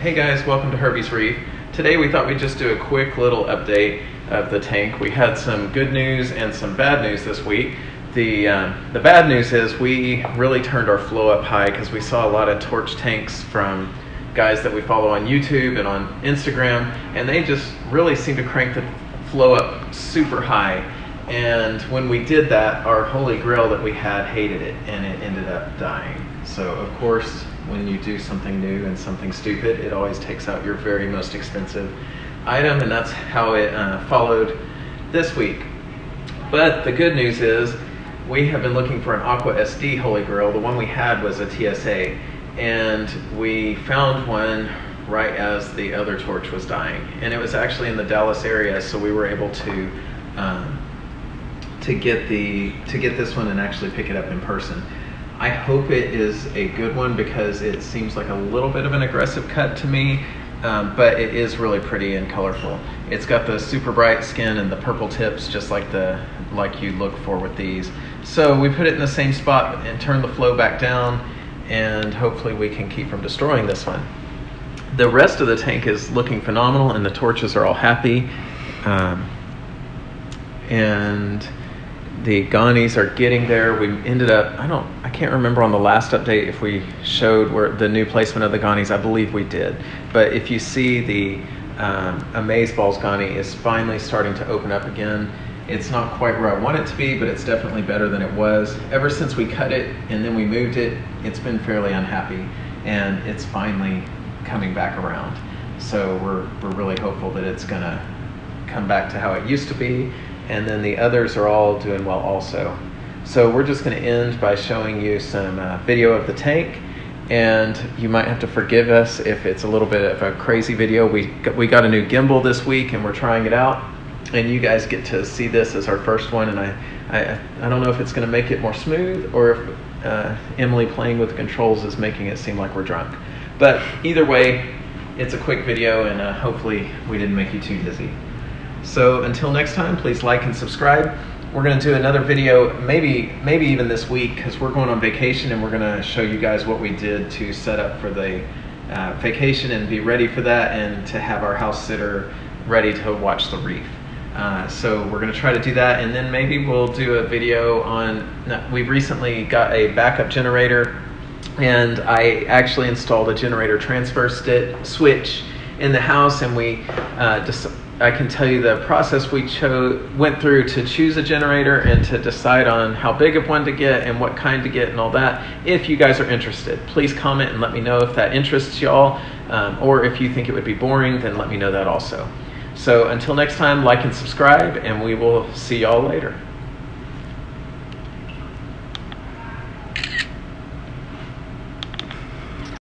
Hey guys, welcome to Herby's Reef. Today we thought we'd just do a quick little update of the tank. We had some good news and some bad news this week. The, um, the bad news is we really turned our flow up high because we saw a lot of torch tanks from guys that we follow on YouTube and on Instagram, and they just really seem to crank the flow up super high. And when we did that, our holy grail that we had hated it and it ended up dying. So, of course, when you do something new and something stupid, it always takes out your very most expensive item, and that's how it uh, followed this week. But the good news is we have been looking for an Aqua SD Holy Grail. The one we had was a TSA, and we found one right as the other torch was dying. And it was actually in the Dallas area, so we were able to um, to get the to get this one and actually pick it up in person. I hope it is a good one because it seems like a little bit of an aggressive cut to me, um, but it is really pretty and colorful. It's got the super bright skin and the purple tips, just like the like you look for with these. So we put it in the same spot and turn the flow back down, and hopefully we can keep from destroying this one. The rest of the tank is looking phenomenal, and the torches are all happy. Um, and the Gonis are getting there. We ended up, I don't, I can't remember on the last update if we showed where the new placement of the Gonis. I believe we did. But if you see the um, Amazeballs Goni is finally starting to open up again. It's not quite where I want it to be, but it's definitely better than it was. Ever since we cut it and then we moved it, it's been fairly unhappy and it's finally coming back around. So we're, we're really hopeful that it's gonna come back to how it used to be and then the others are all doing well also. So we're just going to end by showing you some uh, video of the tank, and you might have to forgive us if it's a little bit of a crazy video. We got, we got a new gimbal this week, and we're trying it out, and you guys get to see this as our first one. And I I, I don't know if it's going to make it more smooth or if uh, Emily playing with the controls is making it seem like we're drunk. But either way, it's a quick video, and uh, hopefully we didn't make you too dizzy. So until next time, please like and subscribe. We're going to do another video, maybe maybe even this week, because we're going on vacation and we're going to show you guys what we did to set up for the uh, vacation and be ready for that and to have our house sitter ready to watch the reef. Uh, so we're going to try to do that and then maybe we'll do a video on, we've recently got a backup generator and I actually installed a generator transfer switch in the house and we uh, I can tell you the process we chose went through to choose a generator and to decide on how big of one to get and what kind to get and all that. If you guys are interested, please comment and let me know if that interests y'all, um, or if you think it would be boring, then let me know that also. So until next time, like and subscribe, and we will see y'all later.